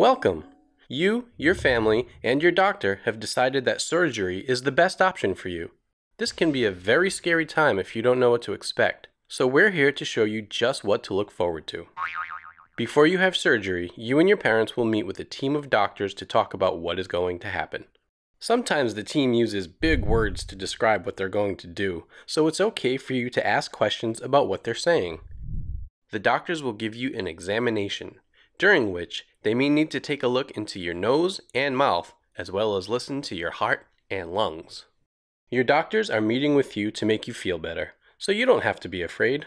Welcome! You, your family, and your doctor have decided that surgery is the best option for you. This can be a very scary time if you don't know what to expect, so we're here to show you just what to look forward to. Before you have surgery, you and your parents will meet with a team of doctors to talk about what is going to happen. Sometimes the team uses big words to describe what they're going to do, so it's okay for you to ask questions about what they're saying. The doctors will give you an examination, during which they may need to take a look into your nose and mouth, as well as listen to your heart and lungs. Your doctors are meeting with you to make you feel better, so you don't have to be afraid.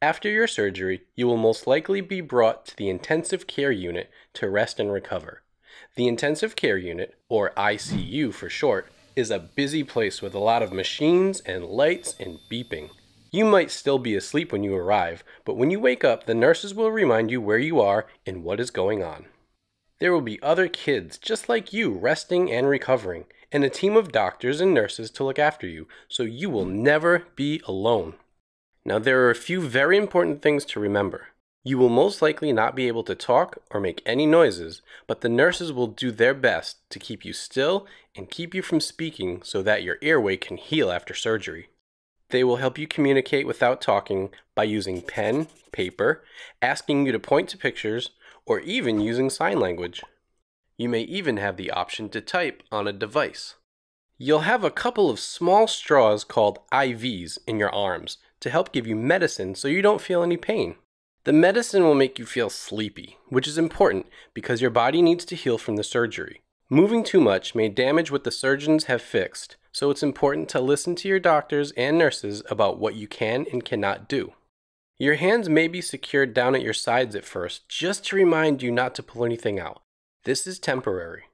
After your surgery, you will most likely be brought to the intensive care unit to rest and recover. The intensive care unit, or ICU for short, is a busy place with a lot of machines and lights and beeping. You might still be asleep when you arrive, but when you wake up, the nurses will remind you where you are and what is going on. There will be other kids just like you resting and recovering, and a team of doctors and nurses to look after you, so you will never be alone. Now, there are a few very important things to remember. You will most likely not be able to talk or make any noises, but the nurses will do their best to keep you still and keep you from speaking so that your airway can heal after surgery. They will help you communicate without talking by using pen, paper, asking you to point to pictures, or even using sign language. You may even have the option to type on a device. You'll have a couple of small straws called IVs in your arms to help give you medicine so you don't feel any pain. The medicine will make you feel sleepy, which is important because your body needs to heal from the surgery. Moving too much may damage what the surgeons have fixed, so it's important to listen to your doctors and nurses about what you can and cannot do. Your hands may be secured down at your sides at first, just to remind you not to pull anything out. This is temporary.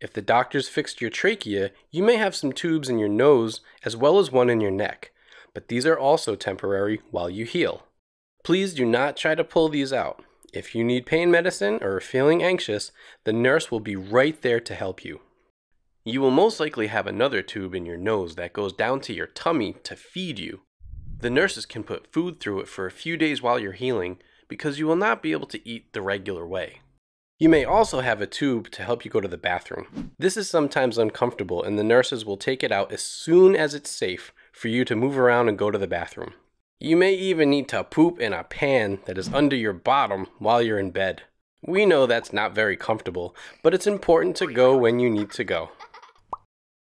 If the doctors fixed your trachea, you may have some tubes in your nose as well as one in your neck, but these are also temporary while you heal. Please do not try to pull these out. If you need pain medicine or are feeling anxious, the nurse will be right there to help you. You will most likely have another tube in your nose that goes down to your tummy to feed you. The nurses can put food through it for a few days while you're healing because you will not be able to eat the regular way. You may also have a tube to help you go to the bathroom. This is sometimes uncomfortable and the nurses will take it out as soon as it's safe for you to move around and go to the bathroom. You may even need to poop in a pan that is under your bottom while you're in bed. We know that's not very comfortable, but it's important to go when you need to go.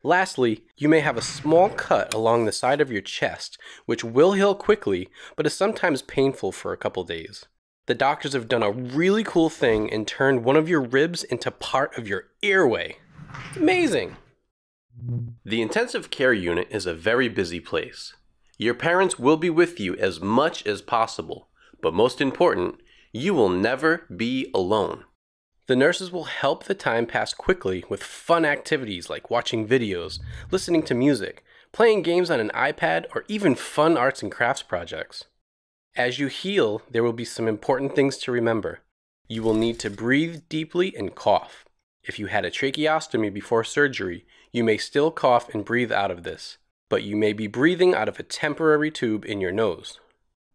Lastly, you may have a small cut along the side of your chest, which will heal quickly, but is sometimes painful for a couple days. The doctors have done a really cool thing and turned one of your ribs into part of your airway. Amazing! The intensive care unit is a very busy place. Your parents will be with you as much as possible, but most important, you will never be alone. The nurses will help the time pass quickly with fun activities like watching videos, listening to music, playing games on an iPad, or even fun arts and crafts projects. As you heal, there will be some important things to remember. You will need to breathe deeply and cough. If you had a tracheostomy before surgery, you may still cough and breathe out of this but you may be breathing out of a temporary tube in your nose.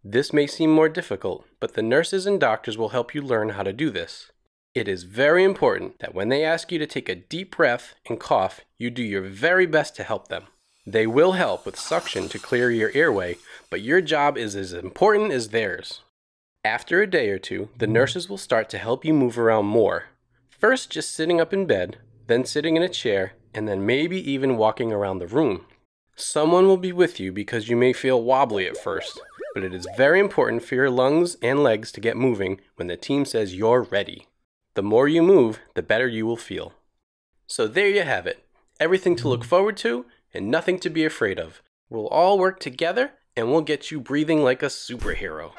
This may seem more difficult, but the nurses and doctors will help you learn how to do this. It is very important that when they ask you to take a deep breath and cough, you do your very best to help them. They will help with suction to clear your airway, but your job is as important as theirs. After a day or two, the nurses will start to help you move around more. First, just sitting up in bed, then sitting in a chair, and then maybe even walking around the room. Someone will be with you because you may feel wobbly at first, but it is very important for your lungs and legs to get moving when the team says you're ready. The more you move, the better you will feel. So there you have it. Everything to look forward to and nothing to be afraid of. We'll all work together and we'll get you breathing like a superhero.